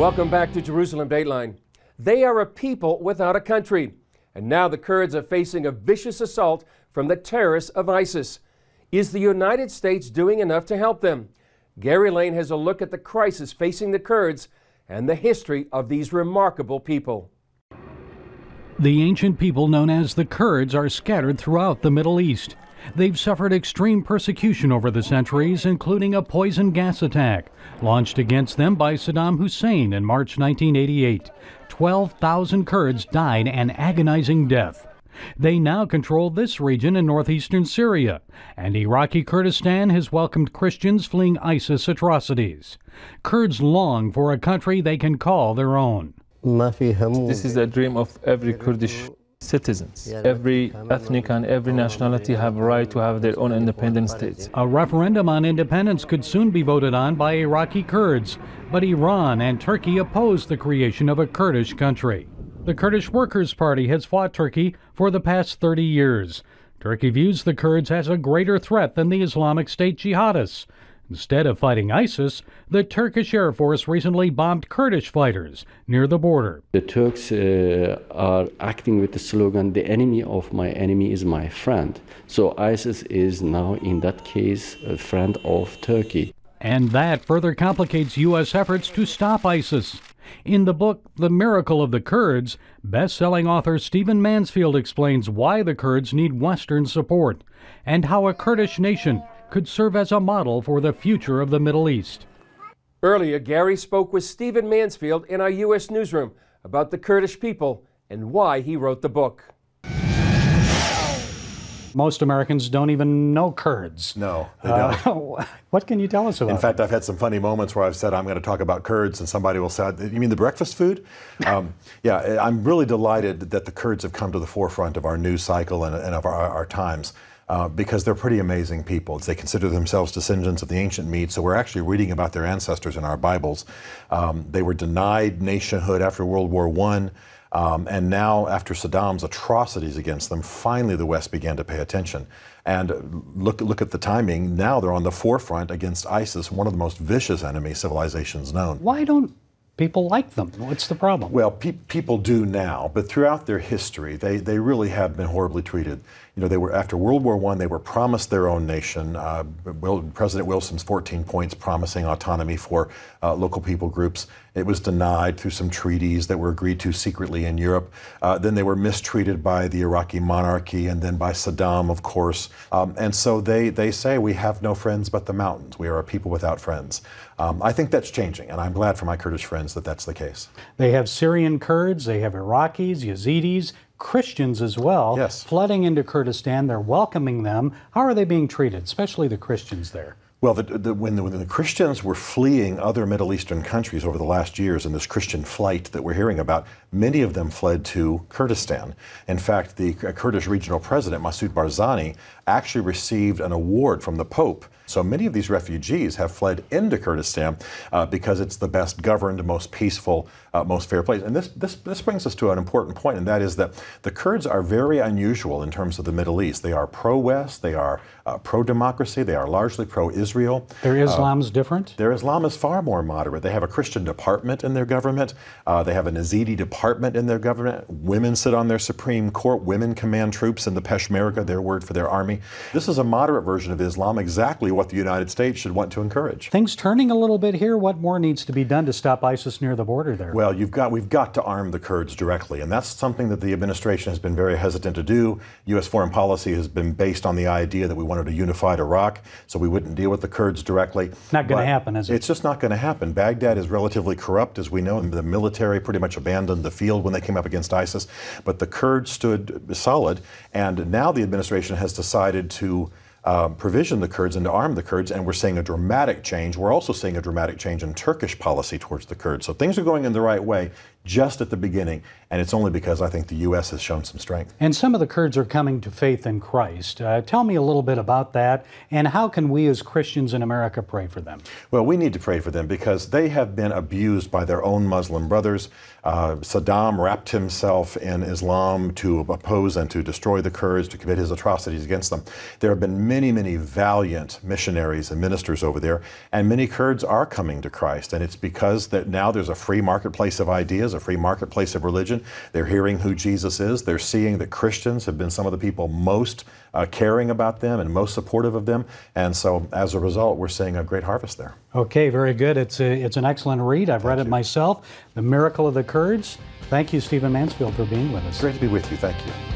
Welcome back to Jerusalem Dateline. They are a people without a country, and now the Kurds are facing a vicious assault from the terrorists of ISIS. Is the United States doing enough to help them? Gary Lane has a look at the crisis facing the Kurds and the history of these remarkable people. The ancient people known as the Kurds are scattered throughout the Middle East. They've suffered extreme persecution over the centuries, including a poison gas attack launched against them by Saddam Hussein in March 1988. 12,000 Kurds died an agonizing death. They now control this region in northeastern Syria, and Iraqi Kurdistan has welcomed Christians fleeing ISIS atrocities. Kurds long for a country they can call their own. This is a dream of every Kurdish citizens. Every ethnic and every nationality have a right to have their own independent states. A referendum on independence could soon be voted on by Iraqi Kurds, but Iran and Turkey oppose the creation of a Kurdish country. The Kurdish Workers' Party has fought Turkey for the past 30 years. Turkey views the Kurds as a greater threat than the Islamic State jihadists. Instead of fighting ISIS, the Turkish Air Force recently bombed Kurdish fighters near the border. The Turks uh, are acting with the slogan, the enemy of my enemy is my friend. So ISIS is now, in that case, a friend of Turkey. And that further complicates U.S. efforts to stop ISIS. In the book The Miracle of the Kurds, best-selling author Stephen Mansfield explains why the Kurds need Western support and how a Kurdish nation could serve as a model for the future of the Middle East. Earlier, Gary spoke with Stephen Mansfield in our U.S. newsroom about the Kurdish people and why he wrote the book. Most Americans don't even know Kurds. No, they don't. Uh, what can you tell us about In fact, I've had some funny moments where I've said I'm going to talk about Kurds, and somebody will say, "You mean the breakfast food?" Um, yeah, I'm really delighted that the Kurds have come to the forefront of our news cycle and, and of our, our times. Uh, because they're pretty amazing people. They consider themselves descendants of the ancient Medes, so we're actually reading about their ancestors in our Bibles. Um, they were denied nationhood after World War I. Um, and now, after Saddam's atrocities against them, finally the West began to pay attention. And look, look at the timing. Now they're on the forefront against ISIS, one of the most vicious enemy civilizations known. Why don't people like them? What's the problem? Well, pe people do now, but throughout their history, they, they really have been horribly treated. You know, they were after World War I, they were promised their own nation. Uh, President Wilson's 14 points promising autonomy for uh, local people groups. It was denied through some treaties that were agreed to secretly in Europe. Uh, then they were mistreated by the Iraqi monarchy and then by Saddam, of course. Um, and so they, they say, we have no friends but the mountains. We are a people without friends. Um, I think that's changing, and I'm glad for my Kurdish friends that that's the case. They have Syrian Kurds, they have Iraqis, Yazidis, Christians as well, yes. flooding into Kurdistan. They're welcoming them. How are they being treated, especially the Christians there? Well, the, the, when, the, when, the, Christians were fleeing other Middle Eastern countries over the last years in this Christian flight that we're hearing about, many of them fled to Kurdistan. In fact, the Kurdish regional president, Masoud Barzani, actually received an award from the Pope so many of these refugees have fled into Kurdistan uh, because it's the best governed, most peaceful, uh, most fair place. And this, this, this brings us to an important point, and that is that the Kurds are very unusual in terms of the Middle East. They are pro-West, they are uh, pro-democracy, they are largely pro-Israel. Their uh, Islam's different? Their Islam is far more moderate. They have a Christian department in their government. Uh, they have an Yazidi department in their government. Women sit on their Supreme Court. Women command troops in the Peshmerga, their word for their army. This is a moderate version of Islam, exactly what the United States should want to encourage. Things turning a little bit here. What more needs to be done to stop ISIS near the border there? Well, you've got we've got to arm the Kurds directly, and that's something that the administration has been very hesitant to do. U.S. foreign policy has been based on the idea that we wanted a unified Iraq, so we wouldn't deal with the Kurds directly. Not going to happen, is it? It's just not going to happen. Baghdad is relatively corrupt, as we know. The military pretty much abandoned the field when they came up against ISIS, but the Kurds stood solid, and now the administration has decided to uh, provision the Kurds and to arm the Kurds, and we're seeing a dramatic change. We're also seeing a dramatic change in Turkish policy towards the Kurds. So things are going in the right way. Just at the beginning, and it's only because I think the U.S. has shown some strength. And some of the Kurds are coming to faith in Christ. Uh, tell me a little bit about that, and how can we as Christians in America pray for them? Well, we need to pray for them because they have been abused by their own Muslim brothers. Uh, Saddam wrapped himself in Islam to oppose and to destroy the Kurds, to commit his atrocities against them. There have been many, many valiant missionaries and ministers over there, and many Kurds are coming to Christ. And it's because that now there's a free marketplace of ideas, a free marketplace of religion. They're hearing who Jesus is. They're seeing that Christians have been some of the people most uh, caring about them and most supportive of them. And so as a result, we're seeing a great harvest there. Okay, very good. It's, a, it's an excellent read. I've Thank read it myself. The Miracle of the Kurds. Thank you, Stephen Mansfield, for being with us. Great to be with you. Thank you.